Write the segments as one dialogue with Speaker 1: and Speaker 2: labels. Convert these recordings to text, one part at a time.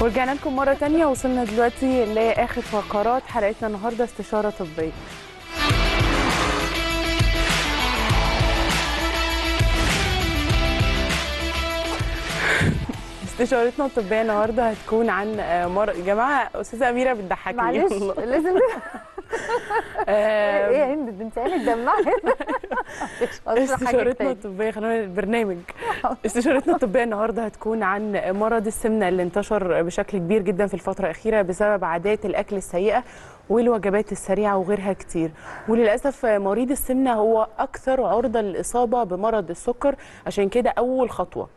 Speaker 1: ورجعنا لكم مرة تانية. وصلنا دلوقتي لآخر فقرات حلقتنا النهاردة استشارة طبية. استشارتنا الطبية النهاردة هتكون عن آه، مر... يا جماعة أستاذة أميرة بتضحكني.
Speaker 2: معلش. لازم إيه يا هند أنت عينك دمعت
Speaker 1: استشارتنا الطبية خلونا البرنامج استشارتنا الطبية النهاردة هتكون عن مرض السمنة اللي انتشر بشكل كبير جدا في الفترة الأخيرة بسبب عادات الأكل السيئة والوجبات السريعة وغيرها كتير. وللأسف مريض السمنة هو أكثر عرضة للإصابة بمرض السكر. عشان كده أول خطوة.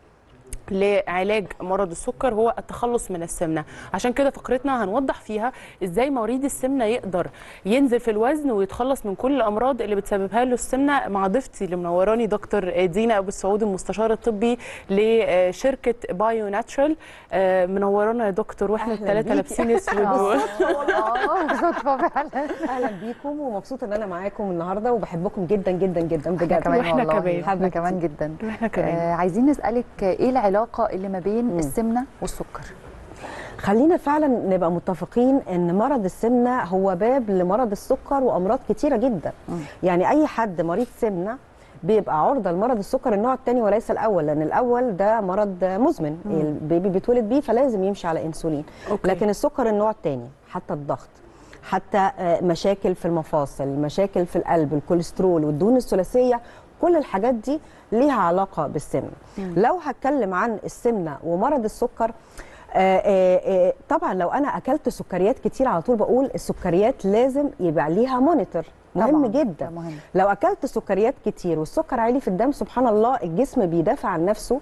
Speaker 1: لعلاج مرض السكر هو التخلص من السمنة. عشان كده فقرتنا هنوضح فيها إزاي مريض السمنة يقدر ينزل في الوزن ويتخلص من كل الأمراض اللي بتسببها له السمنة مع ضيفتي اللي منوراني دكتور دينا أبو السعود المستشار الطبي لشركة بايو ناتشرال آه، منورانا يا دكتور وإحنا
Speaker 3: أهلاً
Speaker 1: الثلاثه. لابسين أسود. و-
Speaker 2: آه صدفه فعلا.
Speaker 3: أهلا بيكم ومبسوطة إن أنا معاكم النهارده وبحبكم جدا جدا جدا بجد.
Speaker 2: كمان والله
Speaker 1: كمان.
Speaker 2: إحنا
Speaker 3: حبيبتي.
Speaker 2: كمان جدا.
Speaker 1: إحنا كمان.
Speaker 2: آه عايزين نسألك إيه العلاقة اللي ما بين
Speaker 3: مم.
Speaker 2: السمنة والسكر
Speaker 3: خلينا فعلا نبقى متفقين إن مرض السمنة هو باب لمرض السكر وأمراض كتيرة جدا
Speaker 2: مم.
Speaker 3: يعني أي حد مريض سمنة بيبقى عرضة لمرض السكر النوع الثاني وليس الأول لأن الأول ده مرض مزمن
Speaker 2: مم.
Speaker 3: ال baby بيتولد بيه فلازم يمشي على إنسولين
Speaker 1: okay.
Speaker 3: لكن السكر النوع الثاني حتى الضغط حتى آه، مشاكل في المفاصل مشاكل في القلب الكوليسترول والدهون الثلاثية كل الحاجات دي ليها علاقة بالسمنة. لو هتكلم عن السمنة ومرض السكر آه، آه، آه، طبعا لو أنا أكلت سكريات كتير على طول بقول السكريات لازم يبقى ليها monitor. مهم
Speaker 2: طبعاً،
Speaker 3: جدا.
Speaker 2: مهم.
Speaker 3: لو أكلت سكريات كتير والسكر عالي في الدم سبحان الله الجسم بيدافع عن نفسه.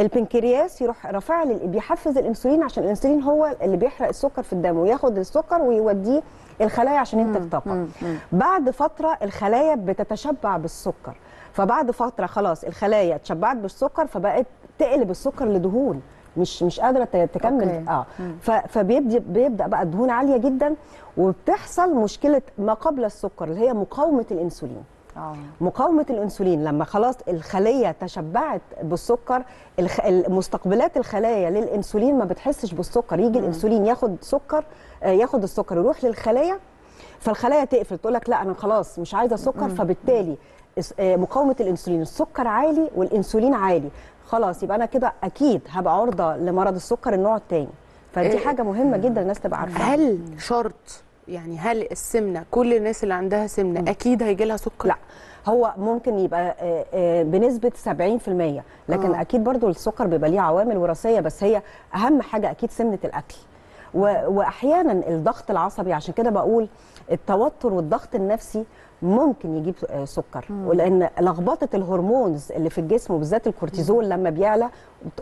Speaker 3: البنكرياس يروح رافع لي بيحفز الإنسولين عشان الإنسولين هو اللي بيحرق السكر في الدم وياخد السكر ويوديه الخلايا عشان ينتج
Speaker 2: طاقة.
Speaker 3: بعد فترة الخلايا بتتشبع بالسكر. فبعد فترة خلاص الخلايا اتشبعت بالسكر فبقت تقلب السكر لدهون مش مش قادرة تكمل
Speaker 2: okay.
Speaker 3: آه.
Speaker 2: مم.
Speaker 3: فبيبدا بيبدأ بقى الدهون عالية جدا وبتحصل مشكلة ما قبل السكر اللي هي مقاومة الإنسولين.
Speaker 2: آه.
Speaker 3: مقاومة الإنسولين لما خلاص الخلية تشبعت بالسكر الخ... مستقبلات الخلايا للإنسولين ما بتحسش بالسكر يجي الإنسولين ياخد سكر آه، ياخد السكر يروح للخلايا فالخلايا تقفل تقول لك لا أنا خلاص مش عايزة سكر فبالتالي اس- آه، مقاومة الإنسولين السكر عالي والإنسولين عالي خلاص يبقى أنا كده أكيد هبقى عرضة لمرض السكر النوع الثاني فدي
Speaker 1: إيه.
Speaker 3: حاجة مهمة جدا الناس تبقى عارفاها
Speaker 1: هل شرط يعني هل السمنة كل الناس اللي عندها سمنة أكيد هيجي لها سكر
Speaker 3: لا هو ممكن يبقى آه، آه، بنسبة 70% لكن
Speaker 1: آه.
Speaker 3: آه. أكيد برضو السكر بيبقى ليه عوامل وراثية بس هي أهم حاجة أكيد سمنة الأكل واحيانا الضغط العصبي عشان كده بقول التوتر والضغط النفسي ممكن يجيب آه، سكر. ولأن لخبطة الهرمونز اللي في الجسم وبالذات الكورتيزول لما بيعلى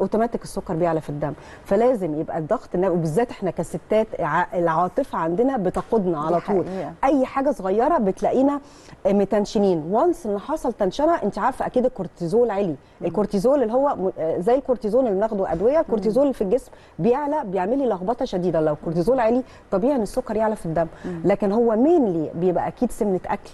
Speaker 3: أوتوماتيك السكر بيعلى في الدم. فلازم يبقى الضغط وبالذات إحنا كستات العاطفة عندنا بتقودنا على طول.
Speaker 2: حقيقة.
Speaker 3: أي حاجة صغيرة بتلاقينا متنشنين و once إن حصل تنشنة أنت عارفة أكيد الكورتيزول عالي. الكورتيزول اللي هو آه، زي الكورتيزون اللي بناخده أدوية الكورتيزول اللي في الجسم بيعلى بيعمل لي لخبطة شديدة. لو الكورتيزول عالي طبيعي إن السكر يعلى في الدم. لكن هو mainly بيبقى أكيد سمنة أكل.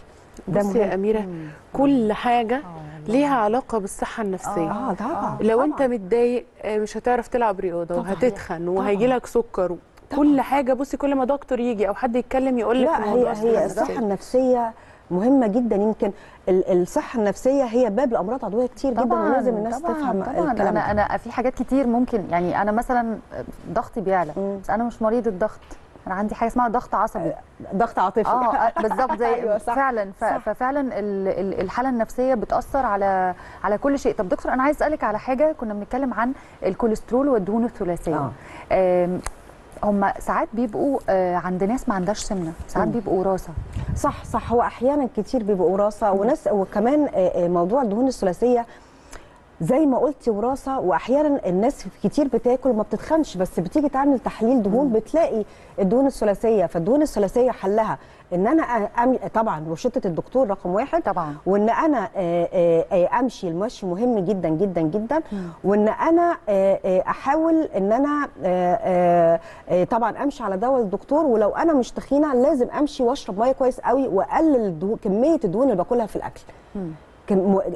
Speaker 3: ده
Speaker 1: بصي يا أميرة كل حاجة ليها علاقة بالصحة النفسية.
Speaker 3: آه طبعا
Speaker 1: لو. أنت متضايق آه، مش هتعرف تلعب رياضة
Speaker 3: طبعاً.
Speaker 1: وهتتخن وهيجي لك سكر. كل حاجة بصي كل ما دكتور يجي أو حد يتكلم يقول لك
Speaker 3: لا هي هي الصحة النفسية. مهمة جدا. يمكن ال- الصحة النفسية هي باب لأمراض عضوية كتير جدا
Speaker 2: طبعا
Speaker 3: ولازم الناس
Speaker 2: طبعا
Speaker 3: تفهم
Speaker 2: طبعا.
Speaker 3: الكلام
Speaker 2: أنا
Speaker 3: ده.
Speaker 2: أنا في حاجات كتير ممكن يعني أنا مثلا ضغطي بيعلى
Speaker 3: مم.
Speaker 2: بس أنا مش مريضه ضغط أنا عندي حاجة اسمها ضغط عصبي.
Speaker 3: ضغط عاطفي.
Speaker 2: آه بالظبط زي
Speaker 3: أيوة، صح،
Speaker 2: فعلا
Speaker 3: صح.
Speaker 2: ففعلا ال- ال- الحالة النفسية بتأثر على على كل شيء. طب دكتور أنا عايز أسألك على حاجة. كنا بنتكلم عن الكوليسترول والدهون الثلاثية. آم، هم ساعات بيبقوا آه، عند ناس ما عندهاش سمنة. ساعات. بيبقوا وراثة.
Speaker 3: صح صح. هو أحيانا كتير بيبقوا وراثة وناس وكمان آه، آه، موضوع الدهون الثلاثية زي ما قلتي وراثه وأحيانا الناس كتير بتاكل وما بتتخنش بس بتيجي تعمل تحليل دهون بتلاقي الدهون الثلاثية فالدهون الثلاثية حلها. إن أنا أم طبعا روشته الدكتور رقم واحد
Speaker 2: طبعا.
Speaker 3: وإن أنا أمشي المشي مهم جدا جدا جدا. وإن أنا أحاول إن أنا طبعا أمشي على دواء الدكتور ولو أنا مش تخينة لازم أمشي وأشرب مية كويس قوي وأقلل كمية الدهون اللي باكلها في الأكل.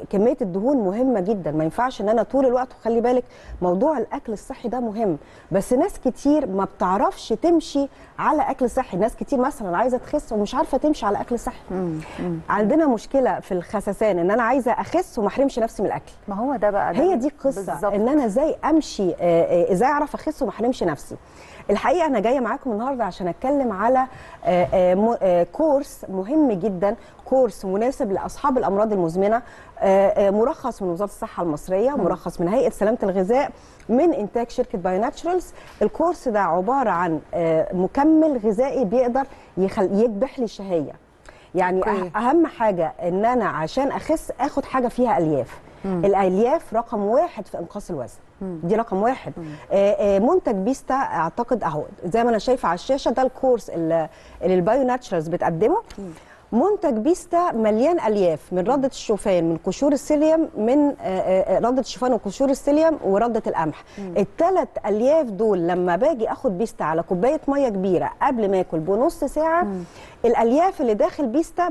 Speaker 3: كمية الدهون مهمة جدا. ما ينفعش إن أنا طول الوقت وخلي بالك موضوع الأكل الصحي ده مهم. بس ناس كتير ما بتعرفش تمشي على أكل صحي. ناس كتير مثلا عايزة تخس ومش عارفة تمشي على أكل صحي. عندنا مشكلة في الخسسان إن أنا عايزة أخس وما أحرمش نفسي من الأكل.
Speaker 2: ما هو ده بقى ده
Speaker 3: هي دي
Speaker 2: القصة.
Speaker 3: إن أنا إزاي أمشي آه، آه، إزاي أعرف أخس وما أحرمش نفسي. الحقيقة أنا جاية معاكم النهارده عشان أتكلم على آه، آه، آه، كورس مهم جدا كورس مناسب لأصحاب الأمراض المزمنة مرخص من وزارة الصحة المصرية مرخص من هيئة سلامة الغذاء من إنتاج شركة Bio naturals الكورس ده عبارة عن مكمل غذائي بيقدر يخل... يكبح لي الشهيه يعني. أه- أهم حاجة إن أنا عشان أخس أخد حاجة فيها ألياف. الألياف رقم واحد في إنقاص الوزن. دي رقم واحد. آه، آه، منتج بيستا أعتقد أهو زي ما أنا شايفة على الشاشة ده الكورس اللي ال Bio naturals بتقدمه منتج بيستا مليان ألياف من ردة الشوفان من قشور السيليوم من آه، ردة الشوفان وقشور السيليوم وردة القمح. الثلاث ألياف دول لما باجي آخد بيستا على كوباية مية كبيرة قبل ما اكل بنص ساعة الألياف اللي داخل بيستا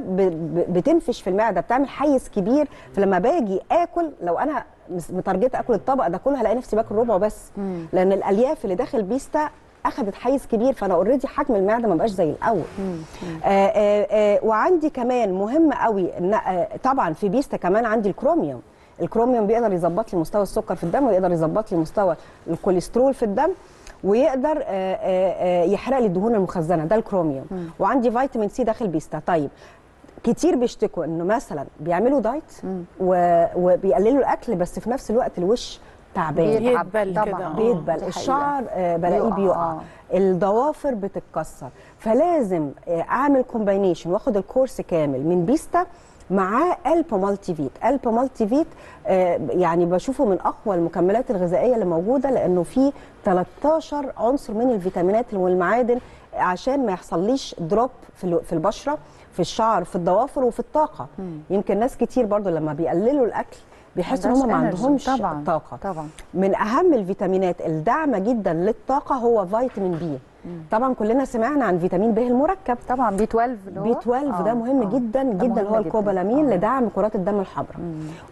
Speaker 3: بتنفش في المعدة بتعمل حيز كبير. فلما باجي آكل لو أنا م target ة آكل الطبق ده كله هلاقي نفسي باكل ربعه بس لأن الألياف اللي داخل بيستا اخذت حيز كبير فأنا already حجم المعدة ما بقاش زي الأول. آه آه آه وعندي كمان مهم قوي إن طبعا في بيستا كمان عندي الكروميوم. الكروميوم بيقدر يظبط لي مستوى السكر في الدم ويقدر يظبط لي مستوى الكوليسترول في الدم ويقدر يحرق لي الدهون المخزنة. ده الكروميوم. وعندي فيتامين سي داخل بيستا. طيب كتير بيشتكوا إنه مثلا بيعملوا diet و- وبيقللوا الأكل بس في نفس الوقت الوش تعبان
Speaker 2: بيتعب
Speaker 1: بيدبل
Speaker 2: طبعاً.
Speaker 1: كده.
Speaker 2: آه، حقيقة.
Speaker 3: الشعر آه، بلاقيه
Speaker 2: بيقع،.
Speaker 3: الضوافر بتتكسر فلازم آه، أعمل combination واخد الكورس كامل من بيستا معاه الب مالتي فيت الب مالتي فيت آه، يعني بشوفه من أقوى المكملات الغذائية اللي موجودة لأنه فيه 13 عنصر من الفيتامينات والمعادن عشان ما يحصليش drop في البشرة في الشعر في الضوافر وفي الطاقة. يمكن ناس كتير برضو لما بيقللوا الأكل بيحسوا إن هم ما عندهمش.
Speaker 2: طبعاً،
Speaker 3: طاقة.
Speaker 2: طبعا.
Speaker 3: من أهم الفيتامينات الداعمة جدا للطاقة هو فيتامين بي طبعا كلنا سمعنا عن فيتامين ب المركب.
Speaker 2: طبعا بي 12 اللي هو؟
Speaker 3: بي 12 ده
Speaker 2: آه،
Speaker 3: مهم
Speaker 2: آه.
Speaker 3: جدا جدا
Speaker 2: مهم
Speaker 3: هو الكوبالامين
Speaker 2: آه.
Speaker 3: لدعم كرات الدم الحمراء.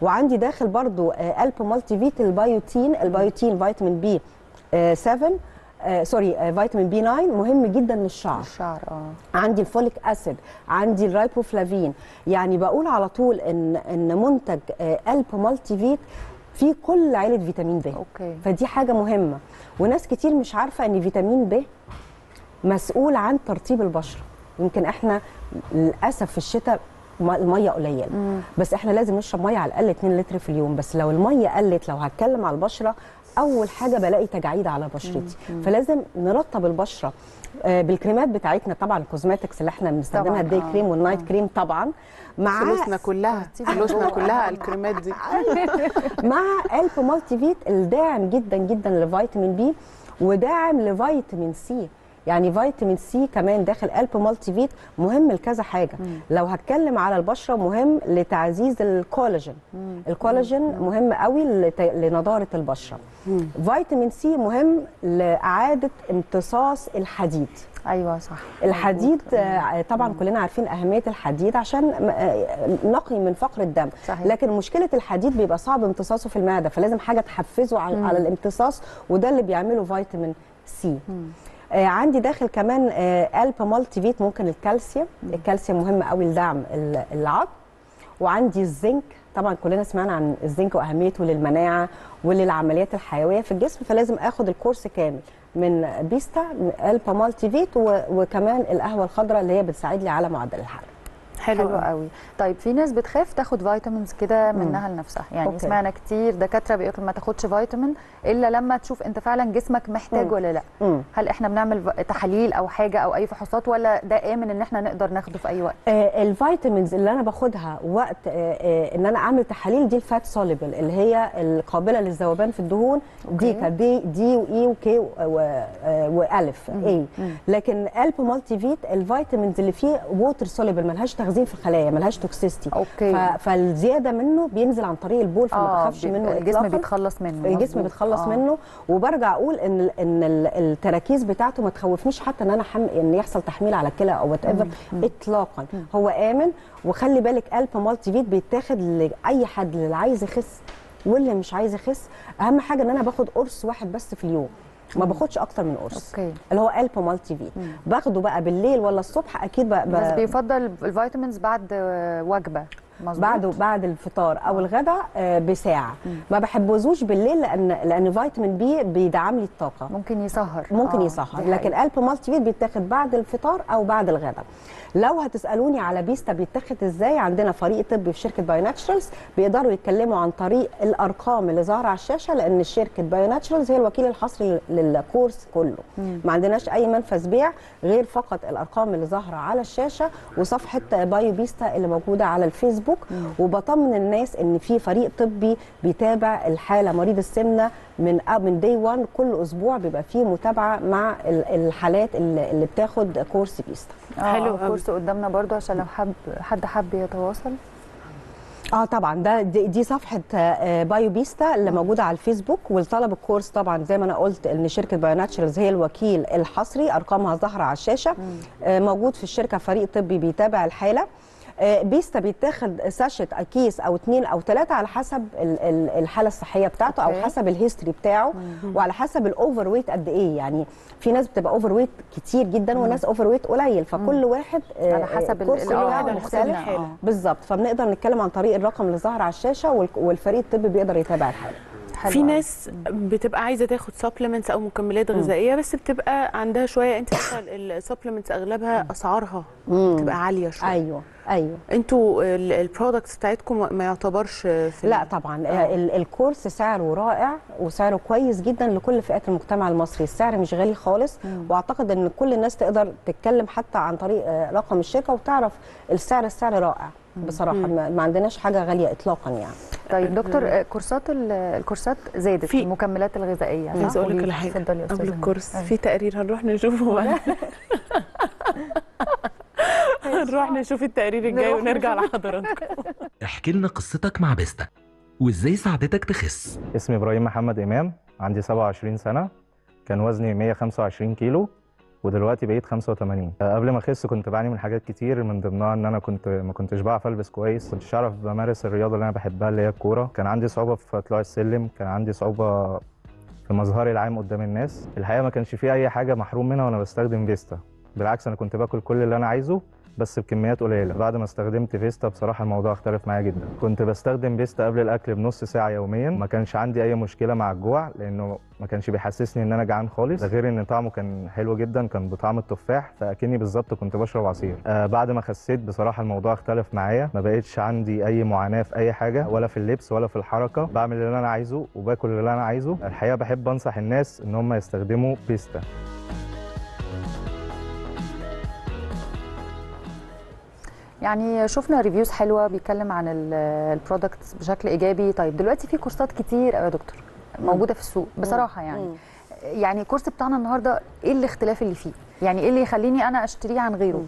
Speaker 3: وعندي داخل برضو آه، ألب مالتي فيت البيوتين البيوتين فيتامين بي آه، 7 آه، sorry آه، فيتامين بي 9 مهم جدا للشعر.
Speaker 2: الشعر آه.
Speaker 3: عندي ال folic acid عندي الرايبوفلافين يعني بقول على طول إن إن منتج آه، ألب مالتي فيت فيه كل عيله فيتامين ب
Speaker 2: okay.
Speaker 3: فدي حاجة مهمة. وناس كتير مش عارفة إن فيتامين ب مسؤول عن ترطيب البشرة. يمكن إحنا للأسف في الشتاء المية قليلة. بس إحنا لازم نشرب مية على الأقل 2 لتر في اليوم. بس لو المية قلت لو هتكلم على البشرة أول حاجة بلاقي تجاعيد على بشرتي. فلازم نرطب البشرة. آه، بالكريمات بتاعتنا طبعا ال cosmetics اللي إحنا بنستخدمها
Speaker 2: آه،
Speaker 3: كريم وال night cream طبعا مع
Speaker 1: فلوسنا كلها فلوسنا كلها الكريمات دي.
Speaker 3: مع الب مالتي فيت الداعم جدا جدا لفيتامين بي وداعم لفيتامين سي يعني فيتامين سي كمان داخل الب مالتي فيت مهم لكذا حاجة. لو هتكلم على البشرة مهم لتعزيز الكولاجين. الكولاجين مهم قوي لت- لنضارة البشرة. فيتامين سي مهم لإعادة امتصاص الحديد.
Speaker 2: أيوه صح.
Speaker 3: الحديد آه، طبعا كلنا عارفين أهمية الحديد عشان آه، نقي من فقر الدم.
Speaker 2: صحيح.
Speaker 3: لكن مشكلة الحديد بيبقى صعب امتصاصه في المعدة فلازم حاجة تحفزه على, على الامتصاص وده اللي بيعمله فيتامين سي. آه عندي داخل كمان آه الب مالتي فيت ممكن الكالسيوم. الكالسيوم مهم قوي لدعم ال- العظم وعندي الزنك. طبعا كلنا سمعنا عن الزنك وأهميته للمناعة وللعمليات الحيوية في الجسم فلازم آخد الكورس كامل من بيستا الب مالتي فيت و- وكمان القهوة الخضراء اللي هي بتساعد لي على معدل الحرق.
Speaker 1: حلو
Speaker 2: حلو
Speaker 1: قوي.
Speaker 2: طيب في ناس بتخاف تاخد vitamins كده منها لنفسها. يعني
Speaker 3: okay.
Speaker 2: سمعنا كتير دكاترة بيقولوا ما تاخدش فيتامين إلا لما تشوف أنت فعلا جسمك محتاج
Speaker 3: مم.
Speaker 2: ولا لأ.
Speaker 3: مم.
Speaker 2: هل إحنا بنعمل تحاليل أو حاجة أو أي فحوصات ولا ده آمن إن إحنا نقدر ناخده في أي وقت؟
Speaker 3: آه، ال vitamins اللي أنا باخدها وقت آه، آه، إن أنا أعمل تحاليل دي ال fat soluble اللي هي القابلة للذوبان في الدهون. دي
Speaker 2: okay.
Speaker 3: ك D D و E و K و- و- آه، وألف. A لكن الب مالتي فيت ال vitamins اللي فيه water soluble ملهاش تغذية تخزين في الخلايا ملهاش toxicity
Speaker 2: okay.
Speaker 3: فالزيادة منه بينزل عن طريق البول فما
Speaker 2: آه
Speaker 3: بخافش منه
Speaker 2: الجسم. بيتخلص منه
Speaker 3: الجسم. بيتخلص
Speaker 2: آه.
Speaker 3: منه وبرجع أقول إن إن ال- التراكيز بتاعته ما تخوفنيش حتى إن أنا حم... إن يحصل تحميل على الكلى أو whatever اطلاقا هو آمن وخلي بالك الب مالتي فيت بيتاخد لأي حد اللي عايز يخس واللي مش عايز يخس أهم حاجة إن أنا باخد قرص واحد بس في اليوم ما باخدش أكتر من قرص.
Speaker 2: okay.
Speaker 3: اللي هو الب مالتي فيت. باخده بقى بالليل ولا الصبح أكيد بقى,
Speaker 2: بس بيفضل ال vitamins بعد وجبة. مظبوط.
Speaker 3: بعده بعد الفطار أو الغداء آه، بساعة. ما بحبذوش بالليل لأن لأن فيتامين بي بيدعم لي الطاقة.
Speaker 2: ممكن يسهر.
Speaker 3: ممكن
Speaker 2: آه،
Speaker 3: يسهر. لكن. الب مالتي فيت بيتاخد بعد الفطار أو بعد الغداء. لو هتسألوني على بيستا بيتاخد إزاي عندنا فريق طبي في شركة Bio Naturals بيقدروا يتكلموا عن طريق الأرقام اللي ظاهرة على الشاشة لأن شركة Bio Naturals هي الوكيل الحصري للكورس كله. ما عندناش أي منفذ بيع غير فقط الأرقام اللي ظاهرة على الشاشة وصفحة بايو بيستا اللي موجودة على الفيسبوك. وبطمن الناس إن في فريق طبي بيتابع الحالة مريض السمنة من من day 1 كل أسبوع بيبقى فيه متابعة مع ال- الحالات اللي بتاخد كورس بيستا.
Speaker 2: آه
Speaker 1: حلو أوي.
Speaker 2: الكورس قدامنا برضو عشان لو حب حد حب يتواصل.
Speaker 3: آه طبعا. ده دي, دي صفحة آه، بايو بيستا اللي موجودة على الفيسبوك والطلب الكورس طبعا زي ما أنا قلت إن شركة Bio Naturals هي الوكيل الحصري أرقامها ظاهرة على الشاشة. آه، موجود في الشركة فريق طبي بيتابع الحالة. آه، بيستا بيتاخد sachet كيس أو اثنين أو ثلاثة على حسب ال- ال- الحالة الصحية بتاعته. أو حسب ال history بتاعه وعلى حسب ال overweight قد إيه. يعني في ناس بتبقى overweight كتير جدا وناس overweight قليل. فكل واحد آه،
Speaker 2: على حسب ال-
Speaker 3: الكورس
Speaker 2: ال-
Speaker 3: بتاعه
Speaker 2: آه،
Speaker 1: على حسب
Speaker 3: مختلف.
Speaker 1: الحالة.
Speaker 3: بالظبط. فبنقدر نتكلم عن طريق الرقم اللي ظاهر على الشاشة والفريق الطبي بيقدر يتابع الحالة.
Speaker 2: حلو
Speaker 1: في. ناس بتبقى عايزة تاخد supplements أو مكملات غذائية بس بتبقى عندها شوية إن ال supplements أغلبها أسعارها بتبقى عالية شوية.
Speaker 3: أيوه أيوه.
Speaker 1: أنتوا ال products بتاعتكم ما يعتبرش في
Speaker 3: لا طبعا ال- الكورس سعره رائع وسعره كويس جدا لكل فئات المجتمع المصري. السعر مش غالي خالص وأعتقد إن كل الناس تقدر تتكلم حتى عن طريق آه، رقم الشركة وتعرف السعر السعر رائع. بصراحة ما ما عندناش حاجة غالية اطلاقا يعني.
Speaker 2: طيب دكتور آه، كورسات ال- الكورسات زادت
Speaker 1: في-
Speaker 2: المكملات الغذائية.
Speaker 1: عايزة
Speaker 2: صح؟
Speaker 1: أقول لك على.
Speaker 2: حاجة.
Speaker 1: قبل الكورس. في تقرير هنروح نشوفه هنروح نشوف التقرير الجاي ونرجع لحضراتكم.
Speaker 4: احكي لنا قصتك مع بيستا وإزاي ساعدتك تخس.
Speaker 5: اسمي إبراهيم محمد إمام عندي 27 سنة. كان وزني 125 كيلو. ودلوقتي بقيت 85 آه، قبل ما اخس كنت بعاني من حاجات كتير من ضمنها ان أنا كنت ما كنتش بعرف البس كويس. كنتش اعرف بمارس الرياضة اللي أنا بحبها اللي هي الكورة. كان عندي صعوبة في طلوع السلم. كان عندي صعوبة في مظهري العام قدام الناس. الحقيقة ما كانش فيه أي حاجة محروم منها وأنا بستخدم فيستا. بالعكس أنا كنت باكل كل اللي أنا عايزه. بس بكميات قليلة. بعد ما استخدمت فيستا بصراحة الموضوع اختلف معايا جدا. كنت بستخدم فيستا قبل الأكل بنص ساعة يوميا. ما كانش عندي أي مشكلة مع الجوع لأنه ما كانش بيحسسني إن أنا جعان خالص. ده غير إن طعمه كان حلو جدا كان بطعم التفاح فأكني بالظبط كنت بشرب عصير. آه بعد ما خسيت بصراحة الموضوع اختلف معايا. ما بقتش عندي أي معاناة في أي حاجة ولا في اللبس ولا في الحركة. بعمل اللي أنا عايزه وباكل اللي أنا عايزه. الحقيقة بحب أنصح الناس إن هم يستخدموا فيستا.
Speaker 2: يعني شفنا reviews حلوة بيتكلم عن ال product بشكل إيجابي. طيب دلوقتي في كورسات كتير يا دكتور موجودة في السوق بصراحة يعني.
Speaker 3: مم.
Speaker 2: يعني الكورس بتاعنا النهارده إيه الاختلاف اللي فيه؟ يعني إيه اللي يخليني أنا أشتريه عن غيره؟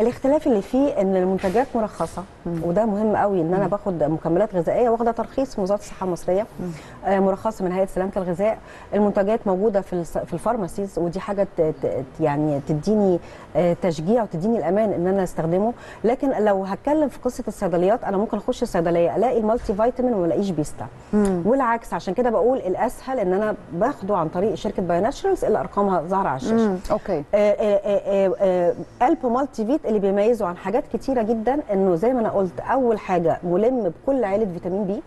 Speaker 3: الاختلاف اللي فيه إن المنتجات مرخصة وده مهم قوي إن أنا باخد مكملات غذائية واخدة ترخيص من وزارة الصحة المصرية آه، مرخصة من هيئة سلامه الغذاء. المنتجات موجودة في في ال pharmacies ودي حاجة يعني تديني آه، تشجيع وتديني الأمان إن أنا أستخدمه. لكن لو هتكلم في قصة الصيدليات أنا ممكن أخش الصيدلية ألاقي ال multivitamin وما ألاقيش فيستا. والعكس عشان كده بقول الأسهل إن أنا باخده عن طريق شركة بايو ناتشرالز اللي أرقامها ظاهرة على الشاشة.
Speaker 2: مم. okay.
Speaker 3: قلب مالتي فيت اللي بيميزه عن حاجات كتيرة جدا إنه زي ما أنا قلت أول حاجة ملم بكل عيلة فيتامين بي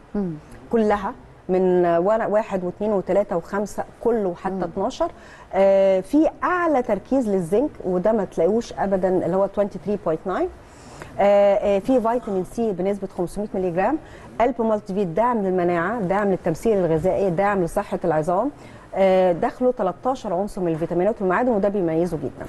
Speaker 3: كلها من واحد واثنين وثلاثة وخمسة كله حتى 12 آه في أعلى تركيز للزنك وده ما تلاقوش ابدا اللي هو 23.9 آه، آه، في فيتامين سي بنسبة 500 مللي جرام قلب مالتي فيت داعم للمناعة داعم للتمثيل الغذائي داعم لصحة العظام. آه، داخله 13 عنصر من الفيتامينات والمعادن وده بيميزه جدا.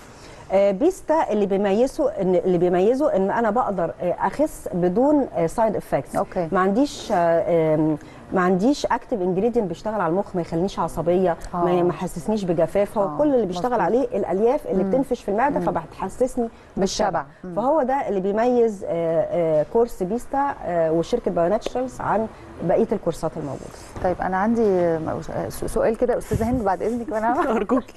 Speaker 3: فيستا اللي بيميزه ان اللي بيميزه إن أنا بقدر آه، أخس بدون side effects
Speaker 2: okay.
Speaker 3: ما عنديش آه، ما عنديش active ingredient بيشتغل على المخ ما يخلينيش عصبية
Speaker 2: آه.
Speaker 3: ما يحسسنيش بجفاف هو
Speaker 2: آه،
Speaker 3: كل اللي بيشتغل. عليه الألياف اللي
Speaker 2: مم.
Speaker 3: بتنفش في المعدة فبتحسسني بالشبع.
Speaker 2: مم.
Speaker 3: فهو ده اللي بيميز آه، آه، كورس فيستا آه، وشركة بايوناتشرالز عن بقية الكورسات الموجودة
Speaker 2: طيب أنا عندي سؤال كده أستاذة هند بعد إذنك وأنا
Speaker 1: أرجوكي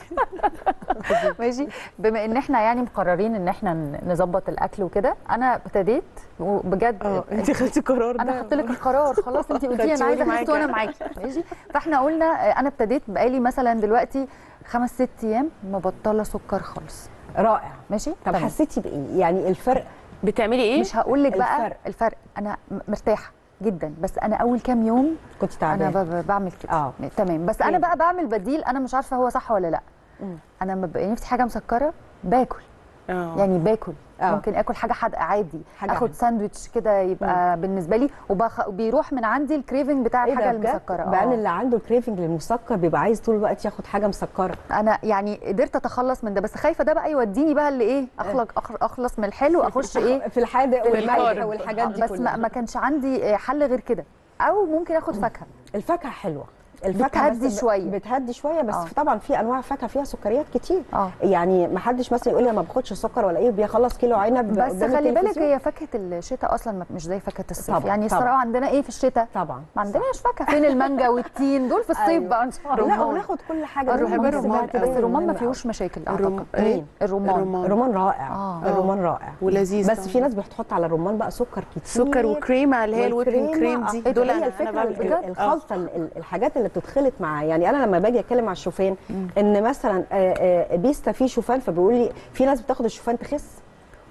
Speaker 2: ماشي بما إن إحنا يعني مقررين إن إحنا نظبط الأكل وكده أنا ابتديت وبجد
Speaker 1: أنت خدتي قرار ده
Speaker 2: أنا خدت لك القرار خلاص أنت قلتي أنا عايزة
Speaker 1: قولي
Speaker 2: اخس وأنا
Speaker 1: معاكي.
Speaker 2: ماشي؟ فإحنا قلنا آه، أنا ابتديت بقالي مثلا دلوقتي خمس ست أيام مبطلة سكر خالص.
Speaker 3: رائع.
Speaker 2: ماشي؟
Speaker 3: طب
Speaker 2: تمام.
Speaker 3: حسيتي بإيه؟ يعني الفرق
Speaker 1: بتعملي إيه؟
Speaker 2: مش هقول لك بقى
Speaker 3: الفرق.
Speaker 2: الفرق. أنا مرتاحة جدا. بس أنا أول كام يوم
Speaker 3: كنت
Speaker 2: أنا
Speaker 3: تعبانه
Speaker 2: ب- بعمل كده.
Speaker 3: آه.
Speaker 2: تمام. بس أنا
Speaker 3: أيوة.
Speaker 2: بقى بعمل بديل أنا مش عارفة هو صح ولا لأ.
Speaker 3: مم.
Speaker 2: أنا لما ببقى نفسي حاجة مسكرة باكل.
Speaker 1: آه.
Speaker 2: يعني باكل.
Speaker 3: آه.
Speaker 2: ممكن آكل حاجة حادقه عادي.
Speaker 3: حاجة
Speaker 2: حادق
Speaker 3: عادي.
Speaker 2: ساندوتش كده يبقى بالنسبة لي وبخ... وبيروح من عندي ال craving
Speaker 3: بتاع ده
Speaker 2: الحاجة
Speaker 3: بجد؟
Speaker 2: المسكرة.
Speaker 3: بقى
Speaker 2: آه.
Speaker 3: اللي عنده ال craving للمسكر بيبقى عايز طول الوقت ياخد حاجة مسكرة.
Speaker 2: أنا يعني قدرت أتخلص من ده بس خايفة ده بقى يوديني بقى اللي إيه اخلق أخ- أخلص من الحلو أخش إيه؟
Speaker 3: في الحادق والملح. والحاجات دي
Speaker 2: بس ما, ما كانش عندي حل غير كده. أو ممكن آخد فاكهة.
Speaker 3: الفاكهة حلوة. الفاكهة
Speaker 2: بتهدي شوية.
Speaker 3: بتهدي شوية بس
Speaker 2: آه.
Speaker 3: طبعا في أنواع فاكهة فيها سكريات كتير.
Speaker 2: آه.
Speaker 3: يعني ما حدش مثلا يقول لي ما باخدش سكر ولا إيه بيخلص كيلو عنب
Speaker 2: بس خلي بالك. هي فاكهة الشتاء أصلا مش زي فاكهة الصيف.
Speaker 3: طبعاً،
Speaker 2: يعني. الصراحه عندنا إيه في الشتاء؟
Speaker 3: طبعا
Speaker 2: ما عندناش فاكهة. فين المانجا والتين؟ دول في الصيف
Speaker 3: أيوة.
Speaker 2: بقى ان شاء
Speaker 3: لا وناخد كل حاجة.
Speaker 2: الرمان
Speaker 3: بس
Speaker 1: الرمان.
Speaker 2: الرمان ما فيهوش مشاكل. أعتقد.
Speaker 1: إيه؟
Speaker 2: الرمان
Speaker 3: أوي. الرمان رائع.
Speaker 2: آه.
Speaker 3: الرمان رائع.
Speaker 1: ولذيذ
Speaker 3: بس. في ناس بتحط على الرمان بقى سكر كتير.
Speaker 1: سكر وكريمة اللي هي ال whipping
Speaker 3: cream
Speaker 1: دي.
Speaker 3: آه،
Speaker 1: دول أنا
Speaker 3: الفكرة
Speaker 1: الخلطة
Speaker 3: ال- ال- الحاجات اللي بتتخلط معاه. يعني أنا لما باجي أتكلم مع الشوفان إن مثلا آه، آه، فيستا فيه شوفان فبيقول لي في ناس بتاخد الشوفان تخس.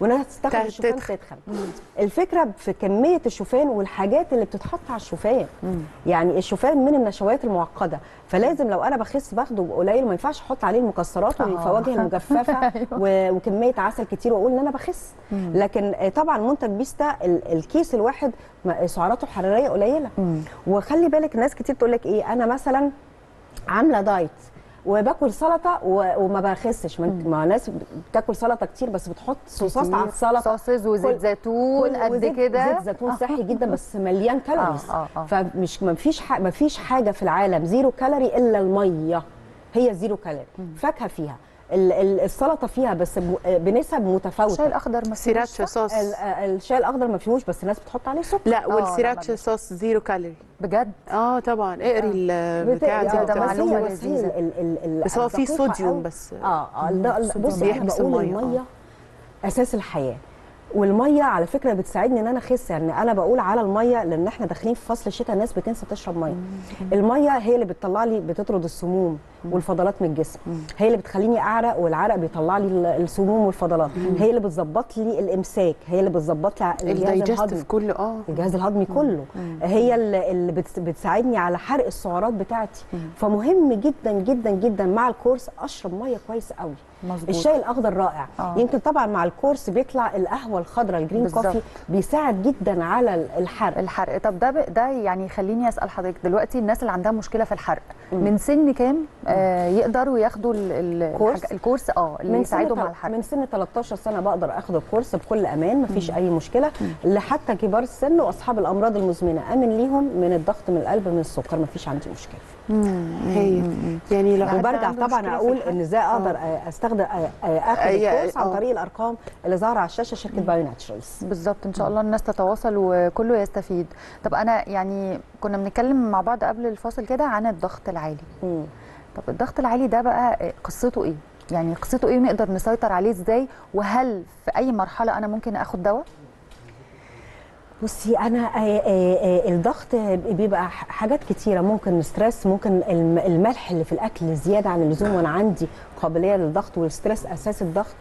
Speaker 3: وناس تاخد
Speaker 1: تخ-
Speaker 3: الشوفان.
Speaker 1: تتخن
Speaker 3: الفكرة في كمية الشوفان والحاجات اللي بتتحط على الشوفان. يعني الشوفان من النشويات المعقدة. فلازم لو أنا بخس باخده قليل ما ينفعش أحط عليه المكسرات
Speaker 2: آه.
Speaker 3: والفواكه المجففة و- وكمية عسل كتير وأقول إن أنا بخس. لكن طبعا منتج فيستا ال- الكيس الواحد سعراته الحراريه قليلة. وخلي بالك ناس كتير تقول لك إيه أنا مثلا عاملة دايت. وباكل سلطة وما بخسش ما ناس بتاكل سلطة كتير بس بتحط صوصات على السلطة.
Speaker 2: sauces وزيت زيتون قد كده.
Speaker 3: زيت زيتون صحي جدا بس مليان calories
Speaker 2: آه، آه.
Speaker 3: فمش ما فيش. ما فيش حاجة في العالم zero calorie إلا المية. هي zero calorie فاكهة فيها. السلطة فيها بس بنسب متفاوتة.
Speaker 2: الشاي الأخضر ما
Speaker 1: سيراتشا
Speaker 2: فيهوش
Speaker 1: صوص.
Speaker 3: ال- الشاي الأخضر ما فيهوش بس الناس بتحط عليه سكر.
Speaker 1: لا والسيراتشا
Speaker 2: ما
Speaker 1: صوص zero calorie.
Speaker 2: بجد؟
Speaker 1: آه طبعا. اقري البتاع
Speaker 3: بتاع
Speaker 1: دي
Speaker 2: ده معلومة
Speaker 3: هي بس
Speaker 1: هو فيه صوديوم. بس.
Speaker 2: آه
Speaker 3: آه أنا
Speaker 1: بيحبس المية.
Speaker 3: أساس الحياة. والمية على فكرة بتساعدني إن أنا أخس يعني أنا بقول على المية لأن إحنا داخلين في فصل الشتاء الناس بتنسى تشرب مية. المية هي اللي بتطلع لي بتطرد السموم. والفضلات من الجسم. هي اللي بتخليني أعرق والعرق بيطلع لي ال- السموم والفضلات. هي اللي بتظبط لي الإمساك. هي اللي بتظبط لي الجهاز الهضمي.
Speaker 1: كله آه.
Speaker 3: الجهاز الهضمي كله. هي اللي اللي بتس- بتساعدني على حرق السعرات بتاعتي. فمهم جدا جدا جدا مع الكورس أشرب مية كويس قوي.
Speaker 2: مظبوط.
Speaker 3: الشاي الأخضر رائع.
Speaker 2: آه.
Speaker 3: يمكن طبعا مع الكورس بيطلع القهوة الخضراء ال green
Speaker 2: بالظبط.
Speaker 3: coffee بيساعد جدا على ال- الحرق.
Speaker 2: الحرق. طب ده ده يعني خليني أسأل حضرتك دلوقتي الناس اللي عندها مشكلة في الحرق من سن كام؟ آه يقدروا ياخدوا ال- ال-
Speaker 3: كورس؟
Speaker 2: الحاجة- الكورس آه اللي
Speaker 3: من
Speaker 2: يساعدهم على الحرق
Speaker 3: من سن 13 سنة بقدر أخد الكورس بكل أمان مفيش أي مشكلة لحتى كبار السن وأصحاب الأمراض المزمنة. آمن ليهم من الضغط من القلب من السكر مفيش عندي مشكلة.
Speaker 1: هي يعني لو عنده
Speaker 3: طبعا
Speaker 1: أقول
Speaker 3: إن إزاي أقدر آه، أستخدم
Speaker 1: آخد
Speaker 3: الكورس عن
Speaker 1: آه.
Speaker 3: طريق الأرقام اللي ظاهرة على الشاشة شركة بايو ناتشرالز
Speaker 2: بالظبط إن شاء الله الناس تتواصل وكله يستفيد. طب أنا يعني كنا بنتكلم مع بعض قبل الفاصل كده عن الضغط العالي.
Speaker 3: مم.
Speaker 2: طب الضغط العالي ده بقى قصته إيه؟ يعني قصته إيه ونقدر نسيطر عليه إزاي؟ وهل في أي مرحلة أنا ممكن آخد دواء؟
Speaker 3: بصي أنا آه، آه، آه، الضغط بيبقى حاجات كتيرة. ممكن stress ممكن الم- الملح اللي في الأكل زيادة عن اللزوم وأنا عندي قابلية للضغط وال stress أساس الضغط.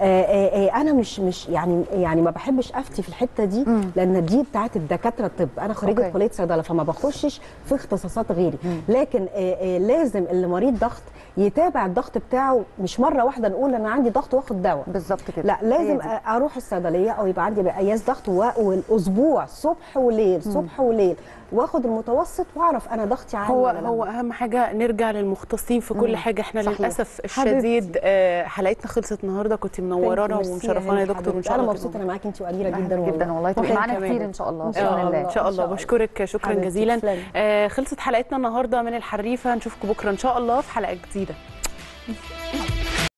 Speaker 3: أنا مش مش يعني يعني ما بحبش أفتي في الحتة دي لأن دي بتاعت الدكاترة الطب. أنا
Speaker 2: خريجة.
Speaker 3: كلية صيدلة فما بخشش في اختصاصات غيري. لكن آه، آه، لازم اللي مريض ضغط يتابع الضغط بتاعه مش مرة واحدة نقول أنا عندي ضغط واخد دواء.
Speaker 2: بالظبط كده.
Speaker 3: لا لازم. أروح الصيدلية أو يبقى عندي قياس ضغط والأسبوع صبح وليل صبح وليل. واخد المتوسط واعرف أنا ضغطي عالي
Speaker 1: هو
Speaker 3: ولا لا.
Speaker 1: هو أهم حاجة نرجع للمختصين في كل حاجة إحنا
Speaker 2: صحيح.
Speaker 1: للأسف الشديد آه، حلقتنا خلصت النهارده كنت منورانا ومشرفانا يا دكتور
Speaker 3: وإن.
Speaker 1: شاء
Speaker 3: أنا
Speaker 1: الله
Speaker 3: مبسوطة
Speaker 1: تبقى
Speaker 3: أنا معاكي انت واميره
Speaker 2: جدا
Speaker 3: جدا
Speaker 2: جدا والله تبقي معانا. كتير إن شاء الله
Speaker 3: إن
Speaker 2: بإذن
Speaker 3: شاء
Speaker 2: الله.
Speaker 1: إن شاء الله بشكرك شكرا جزيلا
Speaker 3: تسلمي.
Speaker 1: آه، خلصت حلقتنا النهارده من الحريفة نشوفكم بكرة إن شاء الله في حلقة جديدة